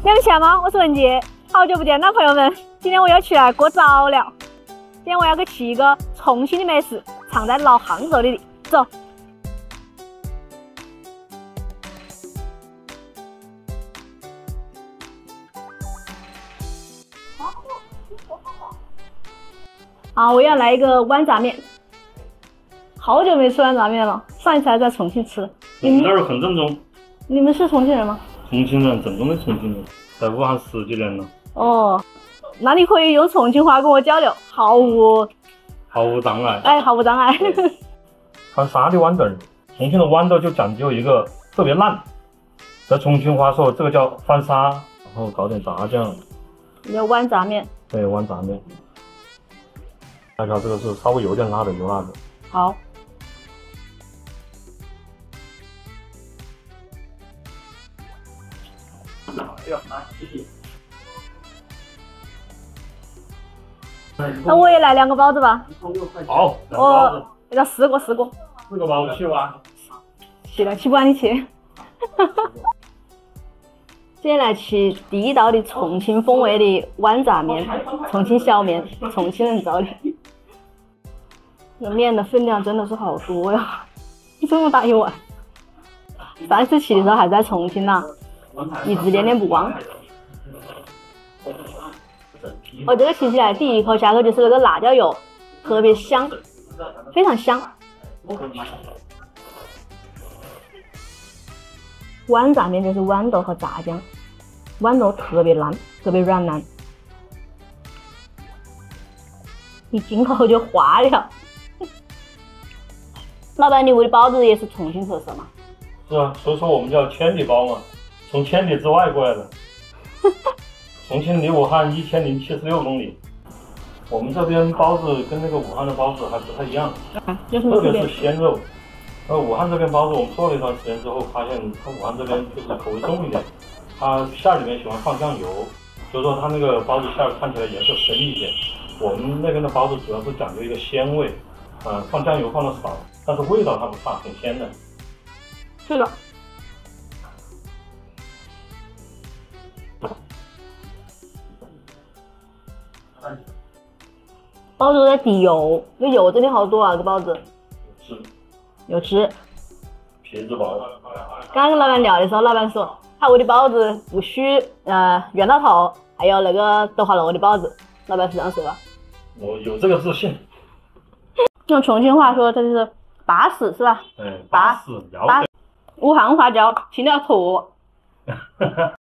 你们钱吗？我是文杰，好久不见了，朋友们。今天我要去来过早了。今天我要去吃一个重庆的美食藏在老杭州里的。走。好，我要来一个豌杂面。好久没吃豌杂面了，上一次还在重庆吃。你们那儿很正宗。你们是重庆人吗？重庆人，正宗的重庆人，在武汉十几年了。哦，那你可以用重庆话跟我交流，毫无毫无障碍。哎，毫无障碍。翻沙的豌豆，重庆的豌豆就讲究一个特别烂，在重庆话说这个叫翻沙，然后搞点炸酱。叫豌杂面。对，豌杂面。大家这个是稍微有点辣的，有辣的。好。那我也来两个包子吧。好，我给他四个，四个。四个包子去吧。去了，去不完你去。接下来吃第一道的重庆风味的豌杂面，重庆小面，重庆人造的。这面的分量真的是好多呀，这么大一碗。上次去的时候还在重庆呢。一直念念不忘。我这个吃起来第一口下口就是那个辣椒油，特别香，非常香。豌杂面就是豌豆和炸酱，豌豆特别烂，特别软烂，一进口就化了。老板，你屋的包子也是重庆特色吗？是啊，所以说我们叫千里包嘛。从千里之外过来的，重庆离武汉一千零七十六公里。我们这边包子跟那个武汉的包子还不太一样，特别是鲜肉。呃，武汉这边包子我们做了一段时间之后，发现它武汉这边就是口味重一点，它馅儿里面喜欢放酱油，所以说它那个包子馅儿看起来颜色深一点。我们那边的包子主要是讲究一个鲜味，呃，放酱油放的少，但是味道它不差，很鲜的。包子在底油，那油真的好多啊！这包子有吃，有吃，皮子薄。刚刚跟老板聊的时候，老板说他屋的包子不需，呃，袁大头，还有那个德华楼的包子，老板是这样说的。我有这个自信。用重庆话说，这就是巴适，是吧？嗯，巴适，巴。武汉话叫听了坨。